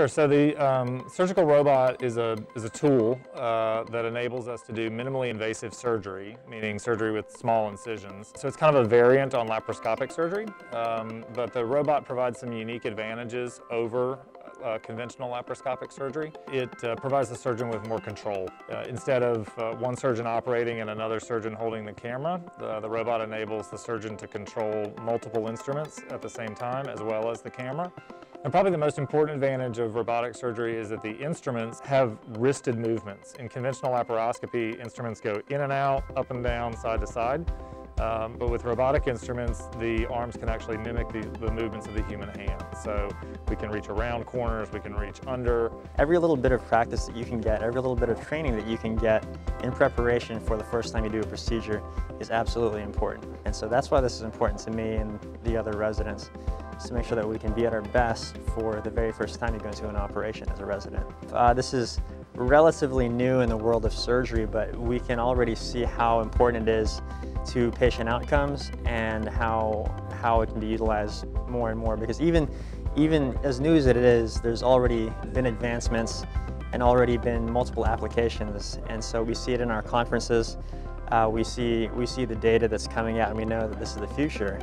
Sure, so the um, surgical robot is a, is a tool uh, that enables us to do minimally invasive surgery, meaning surgery with small incisions. So it's kind of a variant on laparoscopic surgery, um, but the robot provides some unique advantages over uh, conventional laparoscopic surgery. It uh, provides the surgeon with more control. Uh, instead of uh, one surgeon operating and another surgeon holding the camera, the, the robot enables the surgeon to control multiple instruments at the same time as well as the camera. And probably the most important advantage of robotic surgery is that the instruments have wristed movements. In conventional laparoscopy, instruments go in and out, up and down, side to side. Um, but with robotic instruments, the arms can actually mimic the, the, movements of the human hand. So we can reach around corners, we can reach under. Every little bit of practice that you can get, every little bit of training that you can get in preparation for the first time you do a procedure is absolutely important. And so that's why this is important to me and the other residents to make sure that we can be at our best for the very first time you go into an operation as a resident. Uh, this is relatively new in the world of surgery, but we can already see how important it is to patient outcomes and how, how it can be utilized more and more because even, even as new as it is, there's already been advancements and already been multiple applications and so we see it in our conferences, uh, we, see, we see the data that's coming out and we know that this is the future.